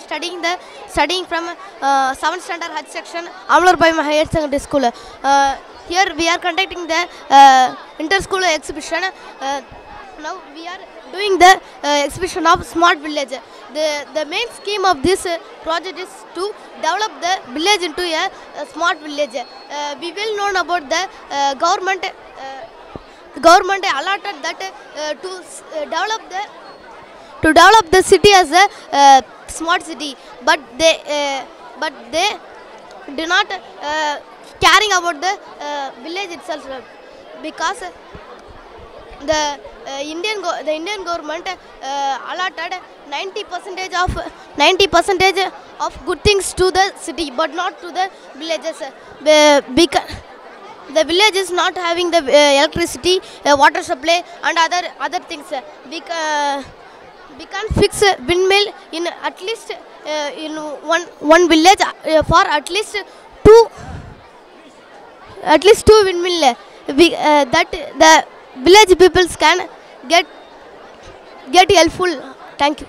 studying the studying from uh, 7th standard H section Amalorpavam Higher Secondary School. Uh, here we are conducting the uh, inter-school exhibition. Uh, now we are doing the uh, exhibition of smart village. The main scheme of this project is to develop the village into a, smart village. We will know about the government. The government allotted that to develop the to develop the city as a uh, smart city. But they uh, but they do not uh, caring about the uh, village itself because the uh, Indian the Indian government uh, allotted 90 percentage of 90 percentage of good things to the city but not to the villages. Because the village is not having the uh, electricity uh, water supply and other other things. Uh, ca- we can fix a windmill in at least uh, in one one village uh, for at least two at least two windmill. We, uh, that the village peoples can get get helpful. Thank you